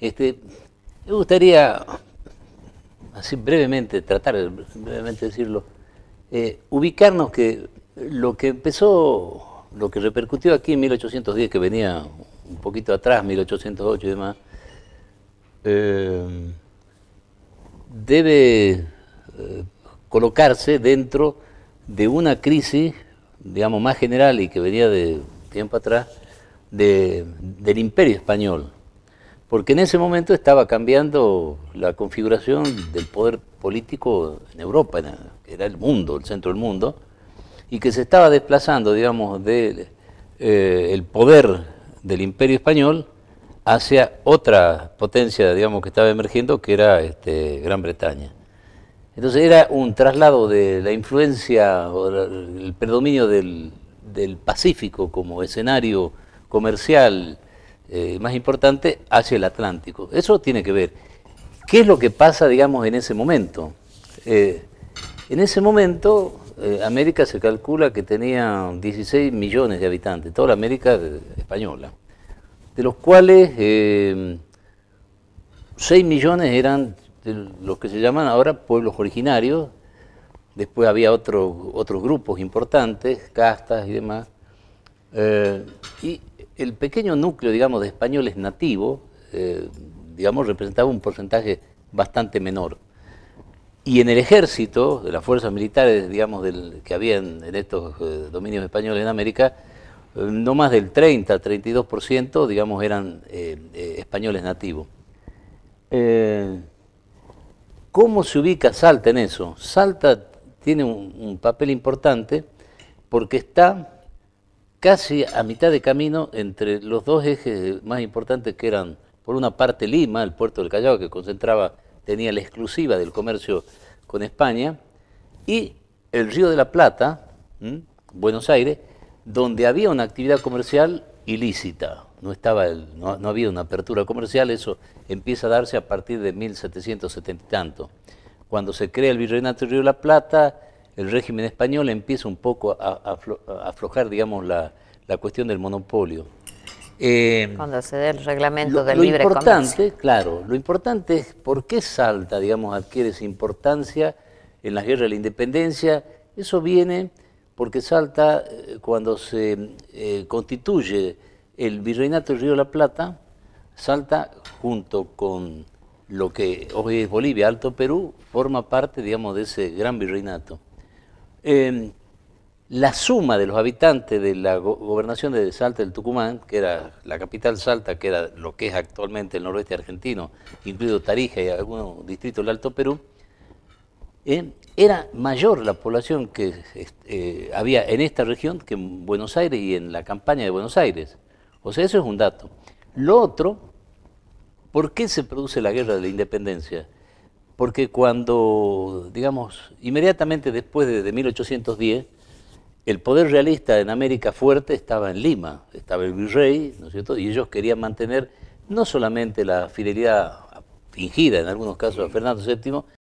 Este, me gustaría, así brevemente, tratar de brevemente decirlo, eh, ubicarnos que lo que empezó, lo que repercutió aquí en 1810, que venía un poquito atrás, 1808 y demás, eh, debe eh, colocarse dentro de una crisis, digamos, más general y que venía de tiempo atrás, del imperio español. Porque en ese momento estaba cambiando la configuración del poder político en Europa, que era el mundo, el centro del mundo, y que se estaba desplazando, digamos, del eh, poder del imperio español hacia otra potencia, digamos, que estaba emergiendo, que era este, Gran Bretaña. Entonces era un traslado de la influencia, el predominio del, Pacífico como escenario comercial eh, más importante hacia el Atlántico. Eso tiene que ver. ¿Qué es lo que pasa, digamos, en ese momento? Eh, en ese momento, eh, América se calcula que tenía 16 millones de habitantes, toda la América española de los cuales eh, 6 millones eran los que se llaman ahora pueblos originarios, después había otros otros grupos importantes, castas y demás, eh, y el pequeño núcleo, digamos, de españoles nativos, eh, digamos, representaba un porcentaje bastante menor. Y en el ejército, de las fuerzas militares, digamos, que había en, estos eh, dominios españoles en América, no más del 30, 32%, digamos, eran eh, eh, españoles nativos. Eh, ¿Cómo se ubica Salta en eso? Salta tiene un, papel importante porque está casi a mitad de camino entre los dos ejes más importantes que eran, por una parte Lima, el puerto del Callao, que concentraba, tenía la exclusiva del comercio con España, y el Río de la Plata, Buenos Aires, donde había una actividad comercial ilícita, no, estaba no, había una apertura comercial, eso empieza a darse a partir de 1770 y tanto. Cuando se crea el Virreinato del Río de la Plata, el régimen español empieza un poco a, aflojar, digamos, la, cuestión del monopolio. Eh, Cuando se dé el reglamento del libre importante, Claro, lo importante es por qué Salta, digamos, adquiere esa importancia en la guerra de la independencia. Eso viene porque Salta, eh, cuando se eh, constituye el Virreinato del Río de la Plata, Salta, junto con lo que hoy es Bolivia, Alto Perú, forma parte, digamos, de ese gran virreinato. Em, la suma de los habitantes de la gobernación de Salta del Tucumán, que era la capital Salta, que era lo que es actualmente el noroeste argentino, incluido Tarija y algunos distritos del Alto Perú, eh, era mayor la población que eh, había en esta región que en Buenos Aires y en la campaña de Buenos Aires. O sea, eso es un dato. Lo otro, ¿por qué se produce la guerra de la independencia? Porque cuando, digamos, inmediatamente después de, 1810, el poder realista en América fuerte estaba en Lima, estaba el virrey, ¿no es cierto? Y ellos querían mantener no solamente la fidelidad fingida en algunos casos a Fernando VII,